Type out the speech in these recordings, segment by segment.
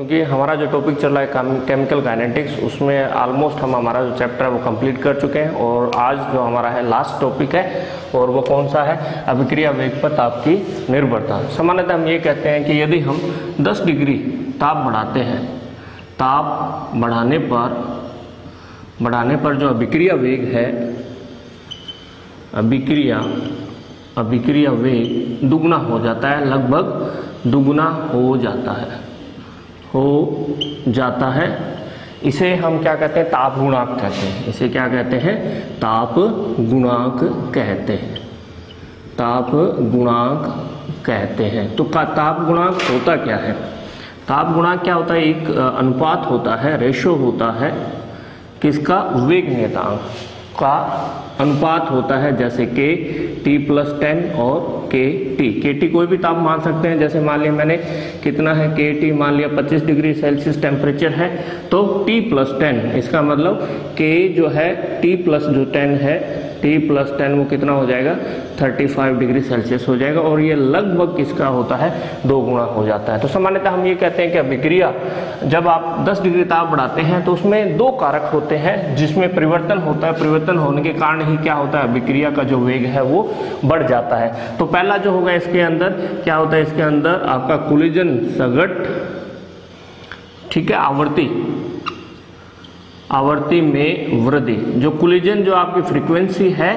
क्योंकि हमारा जो टॉपिक चल रहा है केमिकल काइनेटिक्स उसमें ऑलमोस्ट हम हमारा जो चैप्टर है वो कंप्लीट कर चुके हैं और आज जो हमारा है लास्ट टॉपिक है और वो कौन सा है? अभिक्रिया वेग पर ताप की निर्भरता। सामान्यतः हम ये कहते हैं कि यदि हम 10 डिग्री ताप बढ़ाते हैं, ताप बढ़ाने पर बढ़ाने पर जो अभिक्रिया वेग है, अभिक्रिया अभिक्रिया वेग दुगना हो जाता है, लगभग दुगना हो जाता है। हो जाता है। इसे हम क्या कहते हैं? ताप गुणांक कहते हैं। इसे क्या कहते हैं? ताप गुणांक कहते हैं। ताप गुणांक कहते हैं। तो का ताप गुणांक होता क्या है? ताप गुणांक क्या होता है? एक अनुपात होता है रेशो होता है, किसका? वेग नियतांक। का अनुपात होता है जैसे के टी प्लस टेन और के टी के टी कोई भी ताप मान सकते हैं। जैसे मान लिया मैंने कितना है के टी मान लिया 25 डिग्री सेल्सियस टेम्परेचर है तो टी प्लस टेन इसका मतलब के जो है टी प्लस जो टेन है टी प्लस टेन वो कितना हो जाएगा? 35 डिग्री सेल्सियस हो जाएगा और ये लगभग किसका होता है? दो गुणा हो जाता है। तो सामान्यतः हम ये कहते हैं कि अभिक्रिया, जब आप 10 डिग्री ताप बढ़ाते हैं तो उसमें दो कारक होते हैं जिसमें परिवर्तन होता है। परिवर्तन होने के कारण ही क्या होता है? अभिक्रिया का जो वेग है वो बढ़ जाता है। तो पहला जो होगा इसके अंदर, क्या होता है इसके अंदर? आपका कुलिजन सगट, ठीक है, आवर्ती आवर्ती में वृद्धि। जो कुलिजन जो आपकी फ्रीक्वेंसी है,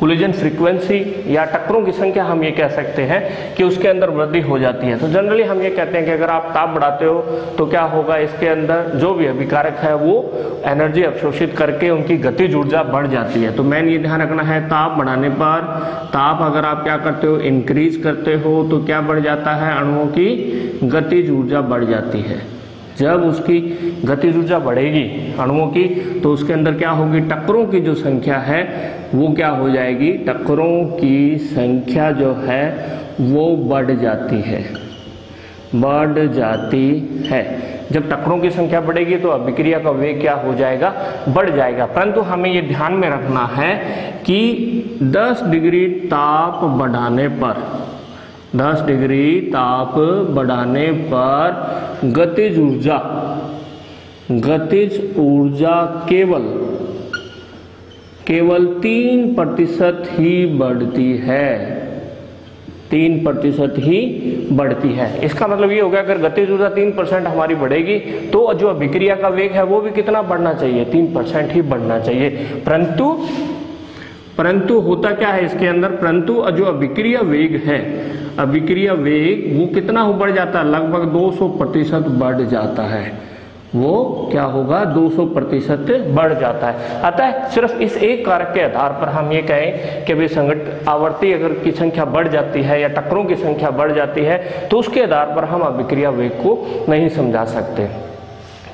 कुलिजन फ्रीक्वेंसी या टक्करों की संख्या हम ये कह सकते हैं कि उसके अंदर वृद्धि हो जाती है। तो जनरली हम ये कहते हैं कि अगर आप ताप बढ़ाते हो तो क्या होगा? इसके अंदर जो भी अभिकारक है, वो एनर्जी अवशोषित करके उनकी गतिज ऊर्जा बढ़ जाती है। तो मैन ये ध्यान रखना है, ताप बढ़ाने पर ताप अगर आप क्या करते हो इंक्रीज करते हो तो क्या बढ़ जाता है? अणुओं की गतिज ऊर्जा बढ़ जाती है। जब उसकी गतिज ऊर्जा बढ़ेगी अणुओं की तो उसके अंदर क्या होगी? टक्करों की जो संख्या है, वो क्या हो जाएगी? टक्करों की संख्या जो है, वो बढ़ जाती है। बढ़ जाती है। जब टक्करों की संख्या बढ़ेगी तो अभिक्रिया का वेग क्या हो जाएगा? बढ़ जाएगा। परंतु हमें ये ध्यान में रखना है कि 10 डिग्री ताप बढ़ाने पर 10 डिग्री ताप बढ़ाने पर गतिज ऊर्जा गतिज ऊर्जा केवल केवल तीन प्रतिशत ही बढ़ती है। तीन प्रतिशत ही बढ़ती है। इसका मतलब ये हो गया, अगर गतिज ऊर्जा तीन परसेंट हमारी बढ़ेगी तो जो अभिक्रिया का वेग है वो भी कितना बढ़ना चाहिए? तीन परसेंट ही बढ़ना चाहिए। परंतु परंतु होता क्या है इसके अंदर? परंतु जो अभिक्रिया वेग है अभिक्रिया वेग वो कितना बढ़ जाता है? लगभग 200 प्रतिशत बढ़ जाता है। वो क्या होगा? 200 प्रतिशत बढ़ जाता है। अतः सिर्फ़ इस एक कारक के आधार पर हम ये कहें कि भाई संगठ आवर्ती अगर की संख्या बढ़ जाती है या टक्करों की संख्या बढ़ जाती है तो उसके आधार पर हम अभिक्रिया वेग को नहीं समझा सकते।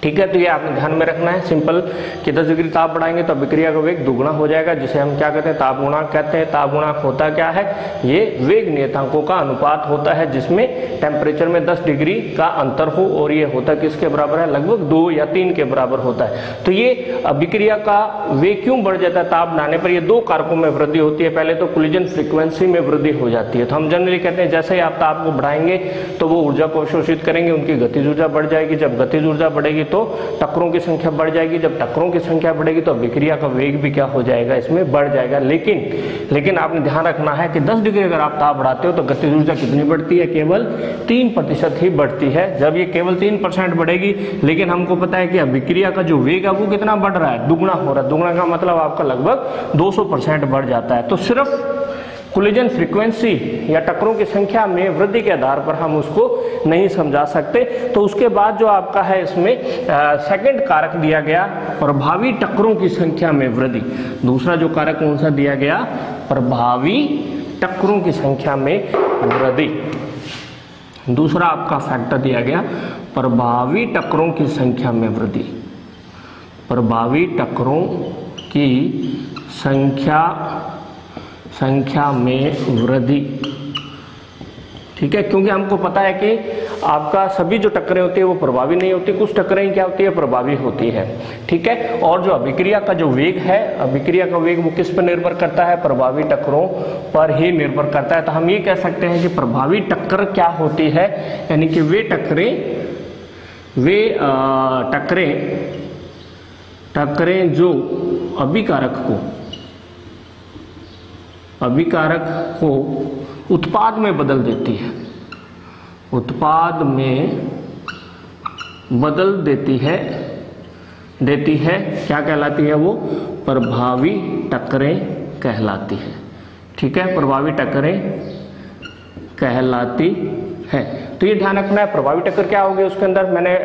ठीक है तो ये आपने ध्यान में रखना है। सिंपल कि 10 डिग्री ताप बढ़ाएँगे तो अभिक्रिया का वेग दुगुना हो जाएगा, जिसे हम क्या कहते हैं ताप गुणांक कहते हैं। ताप गुणांक होता क्या है? ये वेग नियतांकों का अनुपात होता है, जिसमें टेम्परेचर में 10 डिग्री का अंतर हो और ये होता किसके बराबर है? लगभग दो या तीन के बराबर होता है। तो ये अभिक्रिया का वेग क्यों बढ़ जाता है? ताप बढ़ाने पर यह दो कारकों में वृद्धि होती है। पहले तो कुलिजन फ्रिक्वेंसी में वृद्धि हो जाती है। तो हम जनरली कहते हैं, जैसे ही आप ताप को बढ़ाएँगे तो वो ऊर्जा को अवशोषित करेंगे, उनकी गतिज ऊर्जा बढ़ जाएगी। जब गतिज ऊर्जा बढ़ेगी तो टक्करों की संख्या बढ़ जाएगी। जब टक्करों की संख्या बढ़ेगी तो अभिक्रिया का वेग भी क्या हो जाएगा? इसमें बढ़ जाएगा। लेकिन लेकिन आपने ध्यान रखना है कि 10 डिग्री अगर आप ताप बढ़ाते हो तो गतिज ऊर्जा कितनी बढ़ती है? केवल तीन प्रतिशत ही बढ़ती है। जब ये केवल तीन परसेंट बढ़ेगी, लेकिन हमको पता है कि अभिक्रिया का जो वेग है वो कितना बढ़ रहा है? दुगुना हो रहा है। दुगुना का मतलब आपका लगभग दो बढ़ जाता है। तो सिर्फ़ कुलिजन फ्रीक्वेंसी या टकरों की संख्या में वृद्धि के आधार पर हम उसको नहीं समझा सकते। तो उसके बाद जो आपका है इसमें सेकंड कारक दिया गया प्रभावी टकरों की संख्या में वृद्धि। दूसरा जो कारक कौन सा दिया गया? प्रभावी टकरों की संख्या में वृद्धि। दूसरा आपका फैक्टर दिया गया प्रभावी टकरों की संख्या में वृद्धि। प्रभावी टकरों की संख्या संख्या में वृद्धि। ठीक है? क्योंकि हमको पता है कि आपका सभी जो टक्करें होती है, वो प्रभावी नहीं होती। कुछ टक्करें क्या होती है? प्रभावी होती है। ठीक है? और जो अभिक्रिया का जो वेग है, अभिक्रिया का वेग वो किस पर निर्भर करता है? प्रभावी टक्करों पर ही निर्भर करता है। तो हम ये कह सकते हैं कि प्रभावी टक्कर क्या होती है? यानी कि वे टक्करें वे टकरें टकरें जो अभिकारक को अभिकारक को उत्पाद में बदल देती है। उत्पाद में बदल देती है। देती है, क्या कहलाती है वो? प्रभावी टकरें कहलाती है। ठीक है, प्रभावी टकरें कहलाती है। तो ये ध्यान रखना है, प्रभावी टक्कर क्या होगी उसके अंदर? मैंने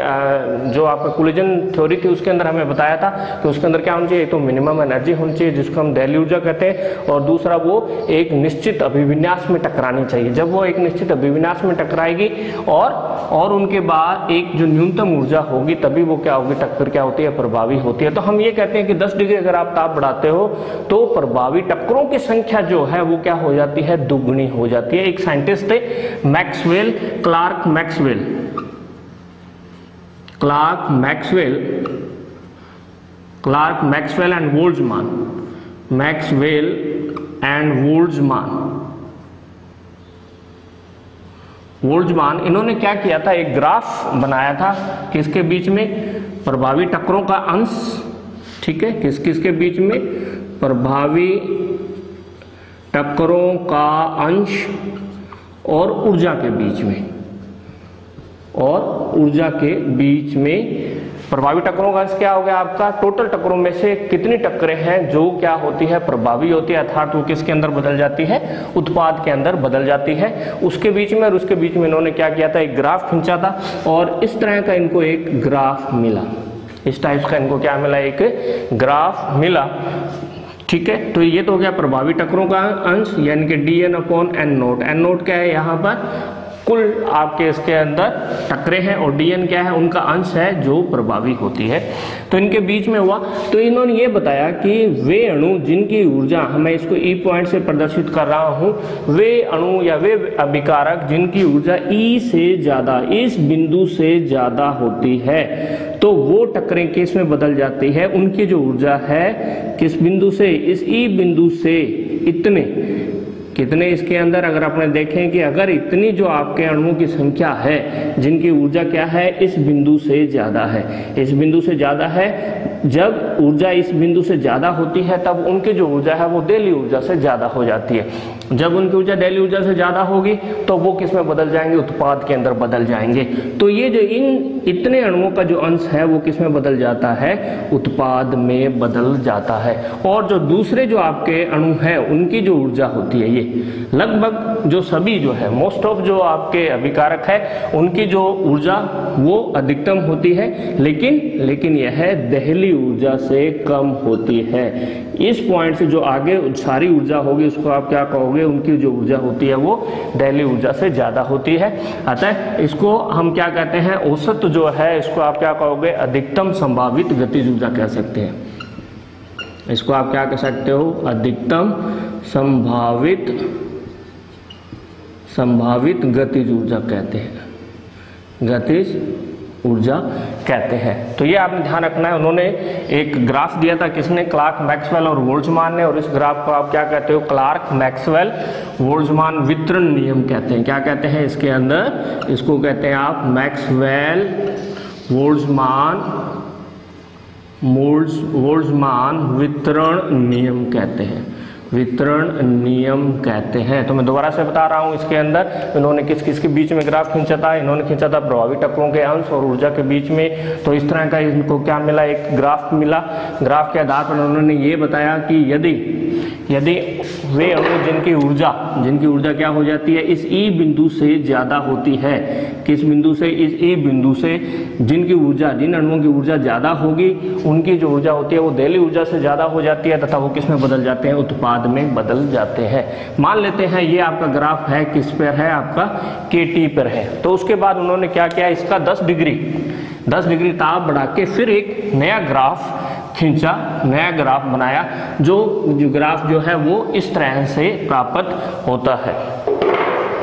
जो आपका कुलिजन थ्योरी थी उसके अंदर हमें बताया था कि उसके अंदर क्या होना चाहिए? तो मिनिमम एनर्जी होनी चाहिए, जिसको हम दैली ऊर्जा कहते हैं, और दूसरा वो एक निश्चित अभिविन्यास में टकरानी चाहिए। जब वो एक निश्चित अभिविन्यास में टकराएगी, और और उनके बाद एक जो न्यूनतम ऊर्जा होगी, तभी वो क्या होगी? टक्कर क्या होती है? प्रभावी होती है। तो हम ये कहते हैं कि दस डिग्री अगर आप ताप बढ़ाते हो तो प्रभावी टक्करों की संख्या जो है, वो क्या हो जाती है? दुगुनी हो जाती है। एक साइंटिस्ट थे, Maxwell Clerk Maxwell. Clerk Maxwell Clerk Maxwell and Boltzmann Maxwell and Boltzmann Boltzmann इन्होंने क्या किया था? एक ग्राफ बनाया था किसके बीच में प्रभावी टक्करों का अंश, ठीक है? किस, किसके बीच में? प्रभावी टक्करों का अंश और ऊर्जा के बीच में। और ऊर्जा के बीच में प्रभावी टक्करों का क्या हो गया आपका? टोटल टक्करों में से कितनी टक्करें हैं जो क्या होती है? प्रभावी होती है, अर्थात वो किसके अंदर बदल जाती है? उत्पाद के अंदर बदल जाती है। उसके बीच में और उसके बीच में इन्होंने क्या किया था? एक ग्राफ खींचा था और इस तरह का इनको एक ग्राफ मिला। इस टाइप का इनको क्या मिला? एक ग्राफ मिला। ठीक है? तो ये तो हो गया प्रभावी टकरों का अंश, यानी कि D N upon N naught N naught क्या है यहाँ पर? कुल आपके इसके अंदर टकरे हैं और डीएन क्या है, उनका अंश है जो प्रभावी होती है। तो इनके बीच में हुआ। तो इन्होंने ये बताया कि वे अणु जिनकी ऊर्जा, मैं इसको ई e पॉइंट से प्रदर्शित कर रहा हूँ, वे अणु या वे अभिकारक जिनकी ऊर्जा ई e से ज़्यादा, इस बिंदु से ज़्यादा होती है तो वो टकरें किसमें बदल जाती है? उनकी जो ऊर्जा है, किस बिंदु से? इस ई e बिंदु से। इतने। कितने इसके अंदर अगर आपने देखें कि अगर इतनी जो आपके अणुओं की संख्या है, जिनकी ऊर्जा क्या है, इस बिंदु से ज़्यादा है। इस बिंदु से ज़्यादा है, जब ऊर्जा इस बिंदु से ज़्यादा होती है, तब उनकी जो ऊर्जा है, वो डेली ऊर्जा से ज़्यादा हो जाती है। जब उनकी ऊर्जा डेली ऊर्जा से ज़्यादा होगी तो वो किसमें बदल जाएँगे? उत्पाद के अंदर बदल जाएँगे। तो ये जो इन इतने अणुओं का जो अंश है, वो किसमें बदल जाता है? उत्पाद में बदल जाता है। और जो दूसरे जो आपके अणु हैं, उनकी जो ऊर्जा होती है, ये लगभग जो सभी जो है मोस्ट ऑफ़ जो आपके अभिकारक है, उनकी जो ऊर्जा, वो अधिकतम होती है, लेकिन लेकिन यह दहली ऊर्जा से कम होती है। इस पॉइंट से जो आगे सारी ऊर्जा होगी, उसको आप क्या कहोगे? उनकी जो ऊर्जा होती है, वो दहली ऊर्जा से ज़्यादा होती है। अतः इसको हम क्या कहते हैं? औसत जो है, इसको आप क्या कहोगे? अधिकतम संभावित गतिज ऊर्जा कह सकते हैं। इसको आप क्या कह सकते हो? अधिकतम संभावित संभावित गतिज ऊर्जा कहते हैं। गतिज ऊर्जा कहते हैं। तो ये आपने ध्यान रखना है। उन्होंने एक ग्राफ दिया था किसने? क्लार्क मैक्सवेल और वोल्जमान ने। और इस ग्राफ को आप क्या कहते हो? क्लार्क मैक्सवेल वोल्जमान वितरण नियम कहते हैं। क्या कहते हैं इसके अंदर? इसको कहते हैं आप मैक्सवेल वोल्जमान वोल्जमान वितरण नियम कहते हैं। वितरण नियम कहते हैं। तो मैं दोबारा से बता रहा हूँ इसके अंदर, इन्होंने किस किस के बीच में ग्राफ खींचा था? इन्होंने खींचा था प्रभावी टक्करों के अंश और ऊर्जा के बीच में। तो इस तरह का इनको क्या मिला? एक ग्राफ मिला। ग्राफ के आधार पर उन्होंने ये बताया कि यदि यदि वे अणु जिनकी ऊर्जा जिनकी ऊर्जा क्या हो जाती है? इस ई बिंदु से ज़्यादा होती है। किस बिंदु से? इस ई बिंदु से। जिनकी ऊर्जा, जिन अणुओं की ऊर्जा ज़्यादा होगी, उनकी जो ऊर्जा होती है, वो देली ऊर्जा से ज़्यादा हो जाती है तथा वो किसमें बदल जाते हैं? उत्पाद में बदल जाते हैं। मान लेते हैं, ये आपका ग्राफ है, किस पर है? आपका के पर है। तो उसके बाद उन्होंने क्या किया? इसका दस डिग्री दस डिग्री ताप बढ़ा के फिर एक नया ग्राफ खींचा, नया ग्राफ बनाया, जो ग्राफ जो है वो इस तरह से प्राप्त होता है।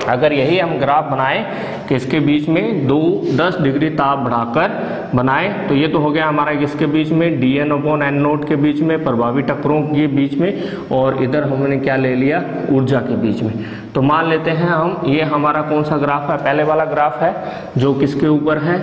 अगर यही हम ग्राफ बनाएँ कि इसके बीच में दो दस डिग्री ताप बढ़ाकर बनाएँ तो ये तो हो गया हमारा इसके बीच में D N upon N naught के बीच में, प्रभावी टक्करों के बीच में, और इधर हमने क्या ले लिया? ऊर्जा के बीच में। तो मान लेते हैं हम, ये हमारा कौन सा ग्राफ है? पहले वाला ग्राफ है, जो किसके ऊपर है?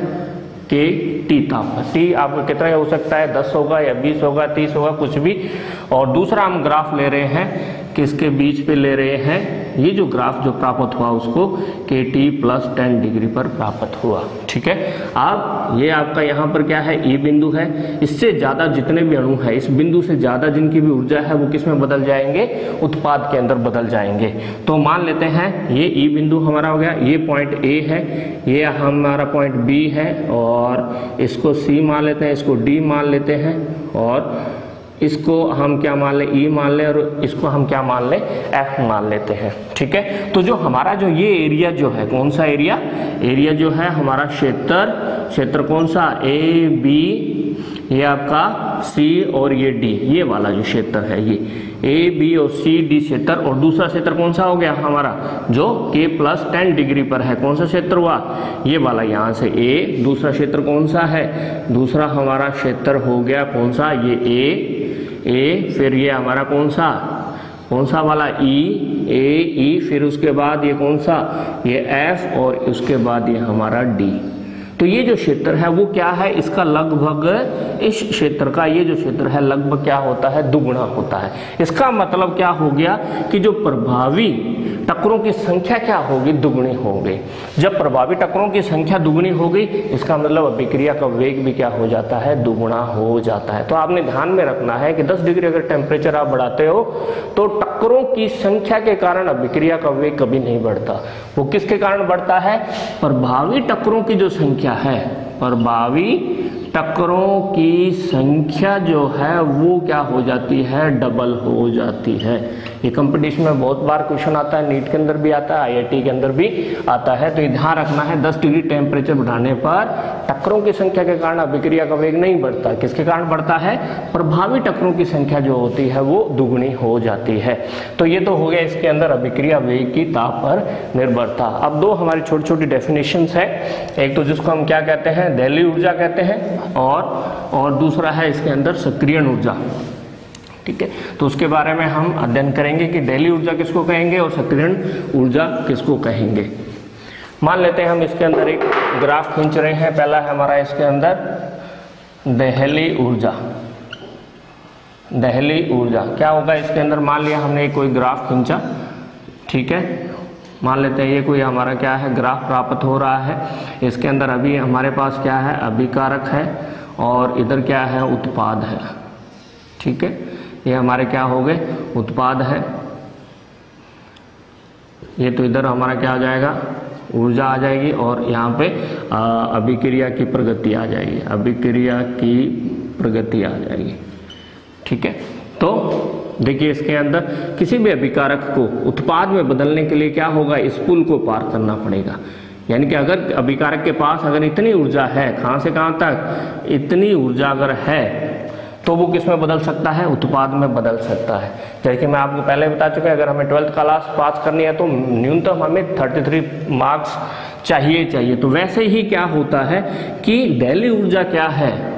के टी ताप टी आपका कितना हो सकता है? 10 होगा या 20 होगा 30 होगा, कुछ भी। और दूसरा हम ग्राफ ले रहे हैं। किसके बीच पे ले रहे हैं? ये जो ग्राफ जो प्राप्त हुआ उसको के टी प्लस टेन डिग्री पर प्राप्त हुआ। ठीक है? अब ये आपका यहाँ पर क्या है? ई बिंदु है। इससे ज़्यादा जितने भी अणु है, इस बिंदु से ज़्यादा जिनकी भी ऊर्जा है, वो किसमें बदल जाएँगे? उत्पाद के अंदर बदल जाएँगे। तो मान लेते हैं, ये ई बिंदु हमारा हो गया। ये पॉइंट ए है, ये हमारा पॉइंट बी है और इसको सी मान लेते हैं, इसको डी मान लेते हैं और इसको हम क्या मान लें? ई मान लें और इसको हम क्या मान लें? एफ़ मान लेते हैं, ठीक है? तो जो हमारा जो ये एरिया जो है, कौन सा एरिया एरिया जो है हमारा क्षेत्र क्षेत्र कौन सा? ए बी ये आपका सी और ये डी ये वाला जो क्षेत्र है ये। ए बी और सी डी क्षेत्र और दूसरा क्षेत्र कौन सा हो गया हमारा? जो के प्लस टेन डिग्री पर है। कौन सा क्षेत्र हुआ? ये वाला यहाँ से ए दूसरा क्षेत्र कौन सा है? दूसरा हमारा क्षेत्र हो गया कौन सा? ये ए ए फिर ये हमारा कौन सा? कौन सा वाला ई ए ई फिर उसके बाद ये कौन सा? ये एफ़ और उसके बाद ये हमारा डी तो ये जो क्षेत्र है वो क्या है? इसका लगभग इस क्षेत्र का ये जो क्षेत्र है, लगभग क्या होता है? दुगुना होता है। इसका मतलब क्या हो गया कि जो प्रभावी टक्करों की संख्या क्या होगी? दुगनी हो गई जब प्रभावी टक्करों की संख्या दुगनी हो गई, इसका मतलब अभिक्रिया का वेग भी क्या हो जाता है? दुगुना हो जाता है। तो आपने ध्यान में रखना है कि 10 डिग्री अगर टेम्परेचर आप बढ़ाते हो तो टक्करों की संख्या के कारण अभिक्रिया का वेग कभी नहीं बढ़ता। वो किसके कारण बढ़ता है? प्रभावी टक्करों की जो संख्या है बावी टकरों की संख्या जो है वो क्या हो जाती है? डबल हो जाती है। ये कंपटीशन में बहुत बार क्वेश्चन आता है नीट के अंदर भी आता है आईआईटी के अंदर भी आता है। तो ये ध्यान रखना है 10 डिग्री टेम्परेचर बढ़ाने पर टक्करों की संख्या के कारण अभिक्रिया का वेग नहीं बढ़ता। किसके कारण बढ़ता है? प्रभावी टक्करों की संख्या जो होती है, वो दुगुनी हो जाती है। तो ये तो हो गया इसके अंदर अभिक्रिया वेग की ताप पर निर्भरता। अब दो हमारी छोटी छोटी डेफिनेशन है। एक तो जिसको हम क्या कहते हैं? दहली ऊर्जा कहते हैं और और दूसरा है इसके अंदर सक्रिय ऊर्जा। ठीक है? तो उसके बारे में हम अध्ययन करेंगे कि डेली ऊर्जा किसको कहेंगे और सक्रिय ऊर्जा किसको कहेंगे। मान लेते हैं हम इसके अंदर एक ग्राफ खींच रहे हैं। पहला है हमारा इसके अंदर दहली ऊर्जा। दहली ऊर्जा। क्या होगा? इसके अंदर मान लिया हमने कोई ग्राफ खींचा। ठीक है? मान लेते हैं ये कोई हमारा क्या है? ग्राफ प्राप्त हो रहा है। इसके अंदर अभी हमारे पास क्या है? अभिकारक है और इधर क्या है? उत्पाद है। ठीक है? ये हमारे क्या हो गए? उत्पाद है। ये तो इधर हमारा क्या आ जाएगा? ऊर्जा आ जाएगी और यहाँ पे अभिक्रिया की प्रगति आ जाएगी। अभिक्रिया की प्रगति आ जाएगी। ठीक है? तो देखिए इसके अंदर किसी भी अभिकारक को उत्पाद में बदलने के लिए क्या होगा? इस पुल को पार करना पड़ेगा। यानी कि अगर अभिकारक के पास अगर इतनी ऊर्जा है, कहाँ से कहाँ तक? इतनी ऊर्जा अगर है तो वो किसमें बदल सकता है? उत्पाद में बदल सकता है। जैसे कि मैं आपको पहले बता चुका अगर हमें ट्वेल्थ क्लास पास करनी है तो न्यूनतम हमें 33 मार्क्स चाहिए चाहिए। तो वैसे ही क्या होता है कि दैली ऊर्जा क्या है?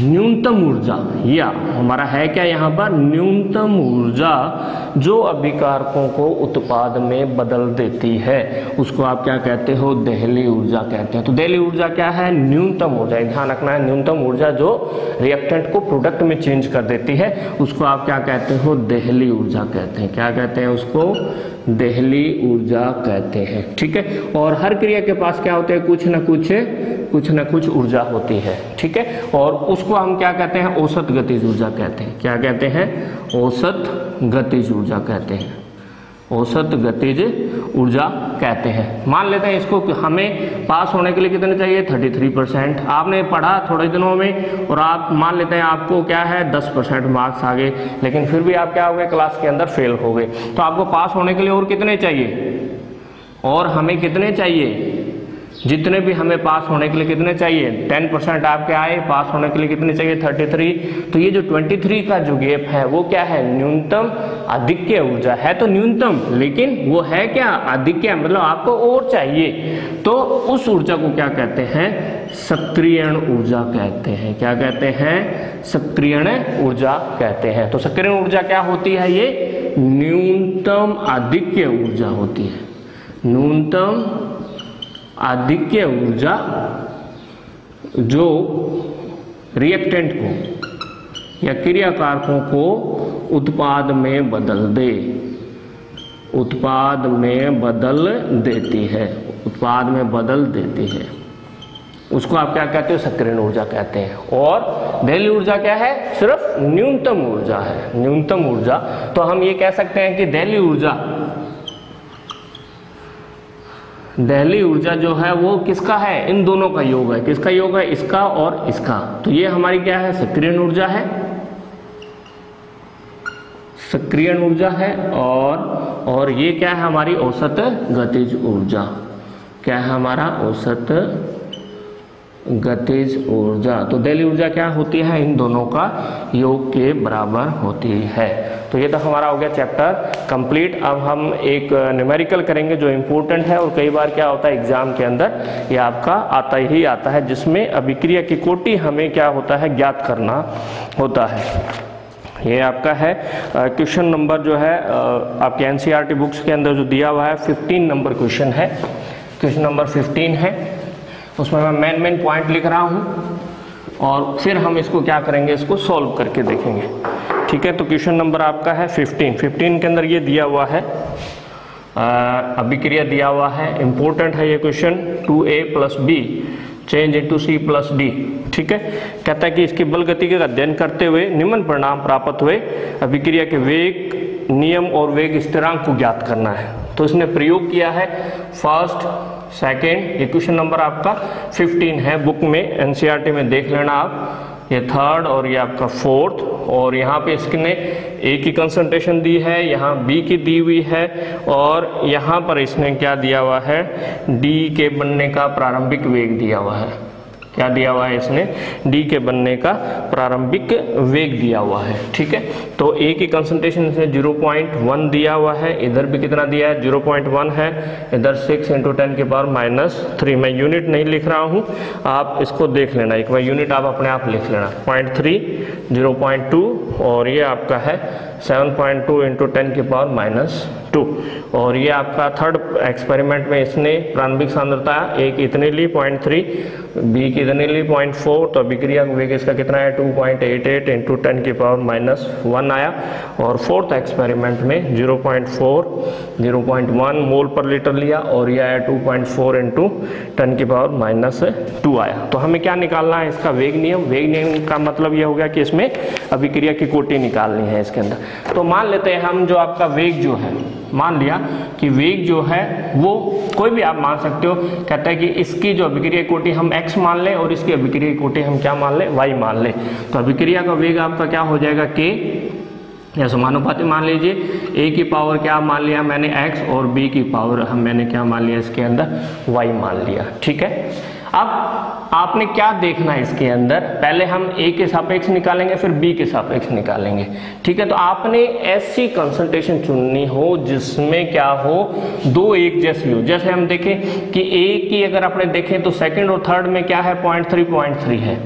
न्यूनतम ऊर्जा। या, हमारा है क्या यहाँ पर? न्यूनतम ऊर्जा जो अभिकारकों को उत्पाद में बदल देती है। उसको आप क्या कहते हो? दहली ऊर्जा कहते हैं। तो दहली ऊर्जा क्या है? न्यूनतम ऊर्जा। ध्यान रखना है, न्यूनतम ऊर्जा जो रिएक्टेंट को प्रोडक्ट में चेंज कर देती है, उसको आप क्या कहते हो? दहली ऊर्जा कहते हैं। क्या कहते हैं उसको? दहली ऊर्जा कहते हैं, ठीक है? और हर क्रिया के पास क्या होते हैं? कुछ ना कुछ कुछ ना कुछ ऊर्जा होती है, ठीक है? और उसको हम क्या कहते हैं? औसत गतिज ऊर्जा कहते हैं। क्या कहते हैं? औसत गतिज ऊर्जा कहते हैं। औसत गतिज ऊर्जा कहते हैं। मान लेते हैं इसको हमें पास होने के लिए कितने चाहिए? 33 परसेंट आपने पढ़ा थोड़े दिनों में और आप मान लेते हैं आपको क्या है? 10 परसेंट मार्क्स आ गए। लेकिन फिर भी आप क्या हो गए? क्लास के अंदर फेल हो गए। तो आपको पास होने के लिए और कितने चाहिए? और हमें कितने चाहिए? जितने भी हमें पास होने के लिए कितने चाहिए? टेन परसेंट आपके आए, पास होने के लिए कितने चाहिए? Thirty three. तो ये जो ट्वेंटी थ्री का जो गैप है, वो क्या है? न्यूनतम अधिक्य ऊर्जा है तो न्यूनतम, लेकिन वो है क्या? अधिक्य मतलब आपको और चाहिए। तो उस ऊर्जा को क्या कहते हैं? सक्रियण ऊर्जा कहते हैं। क्या कहते हैं? सक्रियण ऊर्जा कहते हैं। तो सक्रियण ऊर्जा क्या होती है ये? न्यूनतम अधिक्य ऊर्जा होती है। न्यूनतम आधिक्य ऊर्जा जो रिएक्टेंट को या क्रियाकारकों को उत्पाद में बदल दे। उत्पाद में बदल देती है। उत्पाद में बदल देती है। उसको आप क्या कहते हो? सक्रिय ऊर्जा कहते हैं। और दहली ऊर्जा क्या है? सिर्फ़ न्यूनतम ऊर्जा है। न्यूनतम ऊर्जा। तो हम ये कह सकते हैं कि दहली ऊर्जा दहली ऊर्जा जो है वो किसका है? इन दोनों का योग है। किसका योग है? इसका और इसका। तो ये हमारी क्या है? सक्रिय ऊर्जा है। सक्रिय ऊर्जा है और और ये क्या है? हमारी औसत गतिज ऊर्जा। क्या है? हमारा औसत गतिज ऊर्जा। तो दहली ऊर्जा क्या होती है? इन दोनों का योग के बराबर होती है। तो ये तो हमारा हो गया चैप्टर कंप्लीट। अब हम एक न्यूमेरिकल करेंगे जो इम्पोर्टेंट है और कई बार क्या होता है एग्ज़ाम के अंदर ये आपका आता ही आता है, जिसमें अभिक्रिया की कोटि हमें क्या होता है, ज्ञात करना होता है। ये आपका है क्वेश्चन नंबर जो है आपके एन बुक्स के अंदर जो दिया हुआ है 15 नंबर क्वेश्चन है। क्वेश्चन नंबर 15 है। उसमें मैं मेन मेन पॉइंट लिख रहा हूँ और फिर हम इसको क्या करेंगे, इसको सॉल्व करके देखेंगे। ठीक है तो क्वेश्चन नंबर आपका है 15 15 के अंदर ये दिया हुआ है अभिक्रिया दिया हुआ है। इंपॉर्टेंट है ये question 2a plus B change into C plus D ठीक है? कहता है कि इसकी बल गति का अध्ययन करते हुए निम्न परिणाम प्राप्त हुए। अभिक्रिया के वेग, नियम और वेग स्थिरांक को ज्ञात करना है। तो इसने प्रयोग किया है फ़र्स्ट सेकेंड ये क्वेश्चन नंबर आपका 15 है। बुक में एनसीईआरटी e में देख लेना आप। ये थर्ड और ये आपका फोर्थ और यहाँ पे इसने ए की कंसंट्रेशन दी है, यहाँ बी की दी हुई है। और यहाँ पर इसने क्या दिया हुआ है? डी के बनने का प्रारंभिक वेग दिया हुआ है। क्या दिया हुआ है इसने? डी के बनने का प्रारंभिक वेग दिया हुआ है, ठीक है? तो ए की कंसंट्रेशन इसने 0.1 दिया हुआ है। इधर भी कितना दिया है? 0.1 है। इधर 6 इंटू टेन के पावर माइनस थ्री मैं यूनिट नहीं लिख रहा हूँ। आप इसको देख लेना। एक बार यूनिट आप अपने आप लिख लेना। Point three zero point two और ये आपका है 7.2 पॉइंट टू इंटू टेन के पावर माइनस टू। और ये आपका थर्ड एक्सपेरिमेंट में इसने प्रारंभिक सांद्रता एक इतने ली पॉइंट थ्री बी की इतने ली पॉइंट फोर तो अभिक्रिया वेग इसका कितना है two point eight eight into ten की पावर माइनस वन आया। और फोर्थ एक्सपेरिमेंट में zero point four zero point one mole पर लीटर लिया और ये आया two point four into ten की पावर माइनस टू आया। तो हमें क्या निकालना है इसका वेग नियम? वेग नियम का मतलब यह हो गया कि इसमें अभिक्रिया की कोटि निकालनी है इसके अंदर। तो मान लेते हैं हम जो आपका वेग जो है मान लिया कि वेग जो है वो कोई भी आप मान सकते हो। कहता है कि इसकी जो अभिक्रिया कोटि हम x मान लें और इसकी अभिक्रिया कोटि हम क्या मान लें? y मान लें। तो अभिक्रिया का वेग आपका क्या हो जाएगा? k या समानुपाती मान लीजिए, a की पावर क्या मान लिया मैंने x और b की पावर हम मैंने क्या मान लिया इसके अंदर? y मान लिया। ठीक है? अब आपने क्या देखना है इसके अंदर? पहले हम ए के सापेक्ष निकालेंगे, फिर बी के सापेक्ष निकालेंगे। ठीक है तो आपने ऐसी कंसंट्रेशन चुननी हो जिसमें क्या हो? दो एक जैसी हो। जैसे हम देखें कि ए की अगर आपने देखें तो सेकंड और थर्ड में क्या है? पॉइंट थ्री पॉइंट थ्री है।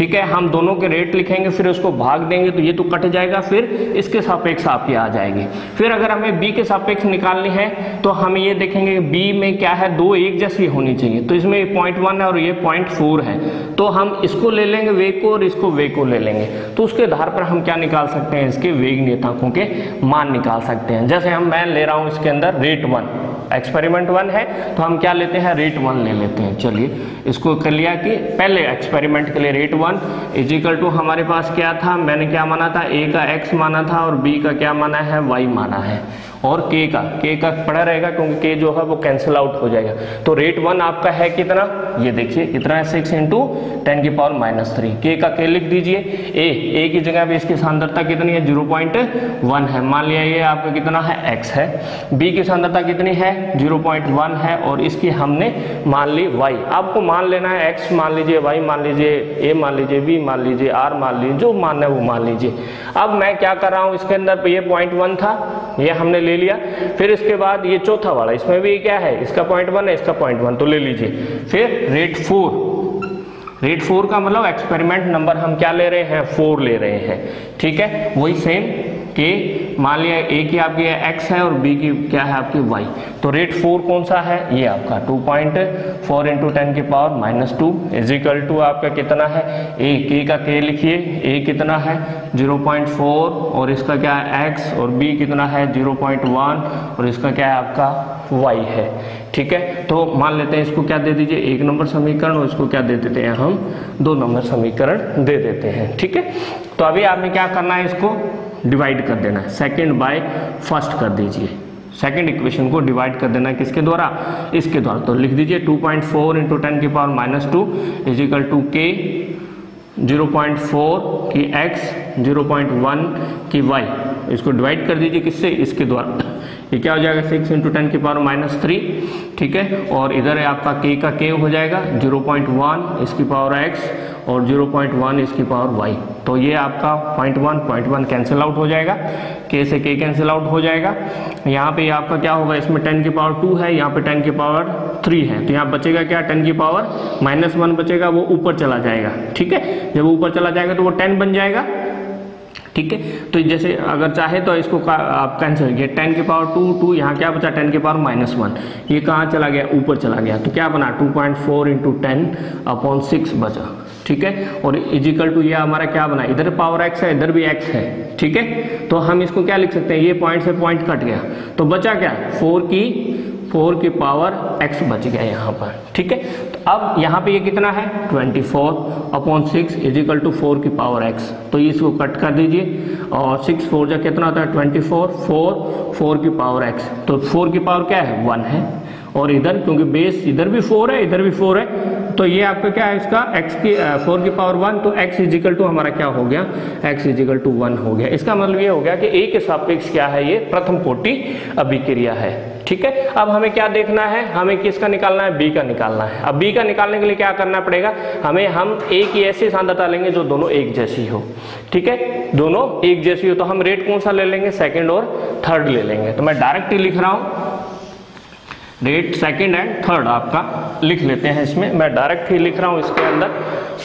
ठीक है, हम दोनों के रेट लिखेंगे, फिर उसको भाग देंगे तो ये तो कट जाएगा, फिर इसके सापेक्ष आपकी आ जाएगी। फिर अगर हमें बी के सापेक्ष निकालनी है तो हम ये देखेंगे बी में क्या है, दो एक जैसी होनी चाहिए। तो इसमें पॉइंट वन है और ये पॉइंट फोर है। तो हम इसको ले लेंगे वेग को और इसको वेग को ले लेंगे। तो उसके आधार पर हम क्या निकाल सकते हैं, इसके वेग नियतांकों के मान निकाल सकते हैं। जैसे हम मैं ले रहा हूँ इसके अंदर रेट वन एक्सपेरिमेंट वन है तो हम क्या लेते हैं? रेट वन ले लेते हैं। चलिए, इसको कर लिया कि पहले एक्सपेरिमेंट के लिए रेट वन इजिकल टू हमारे पास क्या था? मैंने क्या माना था? ए का एक्स माना था और बी का क्या माना है? वाई माना है। और के का के का पड़ा रहेगा क्योंकि के जो है वो कैंसिल आउट हो जाएगा। तो रेट वन आपका है कितना? ये देखिए, कितना है? सिक्स इंटू टेन की पावर माइनस थ्री के का के लिख दीजिए। ए ए की जगह पे इसकी सांद्रता कितनी है? ज़ीरो पॉइंट वन है। मान लिया ये आपका कितना है? एक्स है। बी की सांद्रता कितनी है? ज़ीरो पॉइंट वन है और इसकी हमने मान ली वाई आपको मान लेना है एक्स मान लीजिए वाई मान लीजिए ए मान लीजिए बी मान लीजिए आर मान लीजिए, जो मानना है वो मान लीजिए। अब मैं क्या कर रहा हूँ? इसके अंदर ये पॉइंट वन था। ये हमने ले लिया। फिर इसके बाद ये चौथा वाला, इसमें भी क्या है? इसका पॉइंट वन है, इसका पॉइंट वन तो ले लीजिए। फिर रेट फोर रेट फोर का मतलब एक्सपेरिमेंट नंबर हम क्या ले रहे हैं? फोर ले रहे हैं। ठीक है? वही सेम के मान लिया ए की आपकी एक्स है और बी की क्या है आपकी वाई तो रेट फोर कौन सा है? ये आपका two point four into ten की power minus two is equal to आपका कितना है? ए के का के लिखिए। ए कितना है? ज़ीरो पॉइंट फोर और इसका क्या है? एक्स और बी कितना है? ज़ीरो पॉइंट वन और इसका क्या है आपका? वाई है। ठीक है? तो मान लेते हैं इसको क्या दे दीजिए? एक नंबर समीकरण और इसको क्या दे देते हैं हम? दो नंबर समीकरण दे देते हैं। ठीक है? तो अभी आपने क्या करना है इसको? डिवाइड कर देना है। सेकेंड बाय फ़र्स्ट कर दीजिए। सेकेंड इक्वेशन को डिवाइड कर देना किसके द्वारा? इसके द्वारा। तो लिख दीजिए 2.4 पॉइंट फोर इंटू टेन की power minus two is equal to के 0.4 की x 0.1 की वाई इसको डिवाइड कर दीजिए किससे? इसके द्वारा। ये क्या हो जाएगा? सिक्स इंटू टेन की पावर माइनस थ्री ठीक है? और इधर है आपका k का k हो जाएगा 0.1 इसकी पावर x और 0.1 इसकी पावर y. तो ये आपका point one point one cancel out हो जाएगा. K से k कैंसिल आउट हो जाएगा. यहाँ पे आपका क्या होगा? इसमें टेन की पावर टू है, यहाँ पे टेन की पावर थ्री है. तो यहाँ बचेगा क्या? टेन की पावर माइनस वन बचेगा, वो ऊपर चला जाएगा. ठीक है? जब ऊपर चला जाएगा तो वो टेन बन जाएगा. ठीक है? तो जैसे अगर चाहे तो इसको आप कैंसिल किए टेन के पावर टू टू यहाँ क्या बचा? टेन के पावर माइनस वन ये कहाँ चला गया? ऊपर चला गया. तो क्या बना? Two point four into ten upon six बचा. ठीक है? और इजिकल टू ये हमारा क्या बना? इधर पावर एक्स है, इधर भी एक्स है, ठीक है? तो हम इसको क्या लिख सकते हैं? ये पॉइंट से पॉइंट कट गया। तो बचा क्या? फोर की फोर की पावर एक्स बच गया यहाँ पर, ठीक है? तो अब यहाँ पे ये कितना है? 24 four upon six is equal to four की पावर एक्स तो इसको कट कर दीजिए। और सिक्स फोर जो कितना होता है? 24 फोर फोर फोर की पावर एक्स तो फोर की पावर क्या है? वन है। और इधर, क्योंकि बेस इधर भी फोर है, इधर भी फोर है तो ये आपका क्या है इसका? X की फोर की पावर वन तो x इजिकल टू हमारा क्या हो गया? X इजिकल टू वन हो गया। इसका मतलब ये हो गया कि a के सापेक्ष क्या है ये? प्रथम कोटि अभिक्रिया है। ठीक है? अब हमें क्या देखना है? हमें किसका निकालना है? बी का निकालना है। अब बी का निकालने के लिए क्या करना पड़ेगा? हमें हम ए की ऐसी सांद्रता लेंगे जो दोनों एक जैसी हो। ठीक है? दोनों एक जैसी हो तो हम रेट कौन सा ले लेंगे? सेकेंड और थर्ड ले लेंगे। तो मैं डायरेक्ट लिख रहा हूँ। रेट सेकंड एंड थर्ड आपका लिख लेते हैं इसमें। मैं डायरेक्ट ही लिख रहा हूँ इसके अंदर।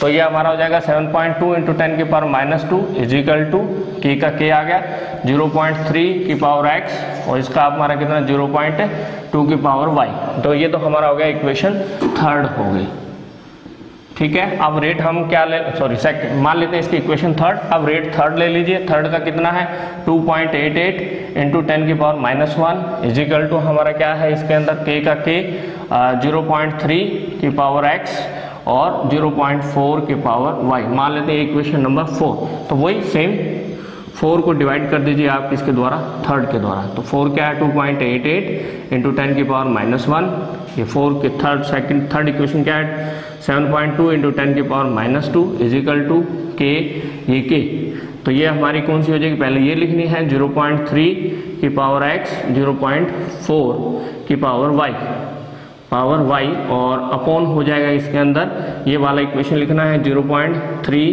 तो ये हमारा हो जाएगा 7.2 पॉइंट टू इंटू टेन की power minus two is equal to के का के आ गया। 0.3 की पावर एक्स और इसका आप हमारा कितना? 0.2 की पावर वाई तो ये तो हमारा हो गया इक्वेशन थर्ड हो गई। ठीक है? अब रेट हम क्या ले सॉरी सेकंड मान लेते हैं इसकी इक्वेशन थर्ड अब रेट थर्ड ले लीजिए। थर्ड का कितना है? 2.88 point eight eight into ten की power minus one is equal to हमारा क्या है इसके अंदर? के का के ज़ीरो पॉइंट थ्री की पावर एक्स और 0.4 की पावर वाई मान लेते हैं इक्वेशन नंबर फोर तो वही सेम फोर को डिवाइड कर दीजिए आप किसके द्वारा? थर्ड के द्वारा। तो फोर क्या है? Two point eight eight into ten की पावर माइनस वन ये फोर के थर्ड सेकंड थर्ड इक्वेशन क्या है? Seven point two into ten की power minus two is equal to के ये के तो ये हमारी कौन सी हो जाएगी? पहले ये लिखनी है ज़ीरो पॉइंट थ्री की power X zero point four की पावर वाई पावर वाई और अपॉन हो जाएगा इसके अंदर। ये वाला इक्वेशन लिखना है ज़ीरो पॉइंट थ्री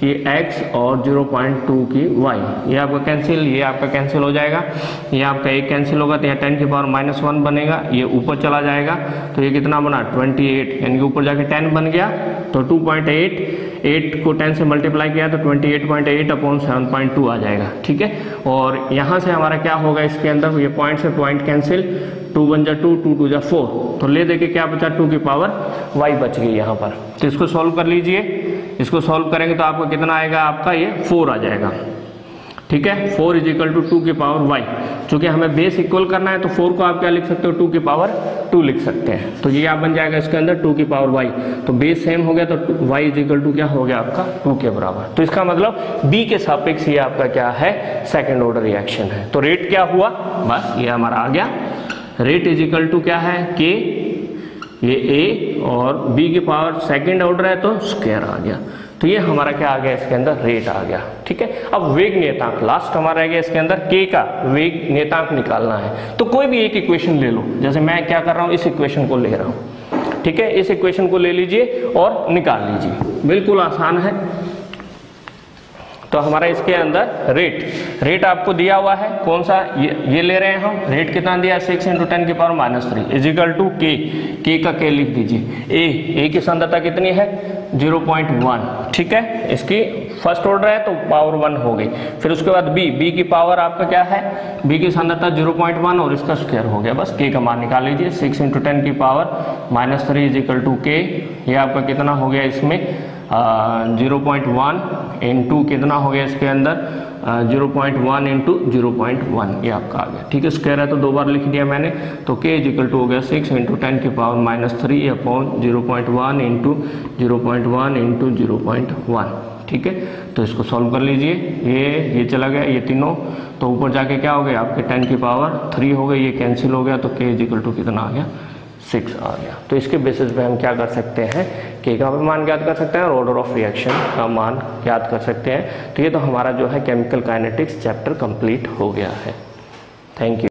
की एक्स और 0.2 की वाई। ये आपका कैंसिल ये आपका कैंसिल हो जाएगा। ये आपका एक कैंसिल होगा तो यहाँ टेन की पावर माइनस वन बनेगा, ये ऊपर चला जाएगा। तो ये कितना बना? 28 यानी कि ऊपर जाके 10 बन गया तो 2.8 8 को 10 से मल्टीप्लाई किया तो 28.8 अपॉन सेवन आ जाएगा। ठीक है? और यहाँ से हमारा क्या होगा इसके अंदर? ये पॉइंट से पॉइंट कैंसिल टू वन जा टू टू टू जा फोर। तो ले दे के क्या बचा? टू की पावर वाई बच गई यहाँ पर। तो इसको सॉल्व कर लीजिए। इसको सॉल्व करेंगे तो आपका कितना आएगा? आपका ये फोर आ जाएगा। ठीक है? Four is equal to two की पावर वाई चूँकि हमें बेस इक्वल करना है तो फोर को आप क्या लिख सकते हो? टू की पावर टू लिख सकते हैं। तो ये आप बन जाएगा इसके अंदर टू की पावर वाई तो बेस सेम हो गया तो वाई इज़ इक्वल टू क्या हो गया आपका? टू के बराबर। तो इसका मतलब बी के सापेक्ष ये आपका क्या है? सेकेंड ऑर्डर रिएक्शन है। तो रेट क्या हुआ? बस ये हमारा आ गया। रेट इज़ इक्वल टू क्या है? के ये ए और बी की पावर सेकेंड ऑर्डर है तो स्क्वायर आ गया। तो ये हमारा क्या आ गया? इसके अंदर रेट आ गया। ठीक है? अब वेग नियतांक लास्ट हमारा रह गया इसके अंदर के का। वेग नियतांक निकालना है। तो कोई भी एक इक्वेशन ले लो। जैसे मैं क्या कर रहा हूँ? इस इक्वेशन को ले रहा हूँ। ठीक है? इस इक्वेशन को ले लीजिए और निकाल लीजिए। बिल्कुल आसान है। तो हमारा इसके अंदर रेट रेट आपको दिया हुआ है। कौन सा? ये ये ले रहे हैं हम। रेट कितना दिया? सिक्स इंटू टेन की power minus three is equal to के के का के लिख दीजिए। ए ए की सांद्रता कितनी है? 0.1 ठीक है? इसकी फ़र्स्ट ऑर्डर है तो पावर वन हो गई। फिर उसके बाद बी बी की पावर आपका क्या है? बी की सांद्रता 0.1 और इसका स्क्वायर हो गया। बस के का मान निकाल लीजिए सिक्स इंटू टेन की power minus three is equal to के ये आपका कितना हो गया इसमें? ज़ीरो पॉइंट वन इंटू कितना हो गया इसके अंदर? Zero point one into zero point one ये आपका आ गया। ठीक है स्क्वायर है तो दो बार लिख दिया मैंने। तो के इज़ इक्वल टू हो गया सिक्स इंटू टेन की power minus three upon zero point one into zero point one into zero point one ठीक है? तो इसको सॉल्व कर लीजिए। ये ये चला गया, ये तीनों। तो ऊपर जाके क्या हो गया? आपके टेन की पावर थ्री हो गई, ये कैंसिल हो गया तो के इजिकल टू कितना आ गया? सिक्स आ गया। तो इसके बेसिस पे हम क्या कर सकते हैं? के का भी मान ज्ञात कर सकते हैं और ऑर्डर ऑफ़ रिएक्शन का मान ज्ञात कर सकते हैं। तो ये तो हमारा जो है केमिकल काइनेटिक्स चैप्टर कंप्लीट हो गया है। Thank you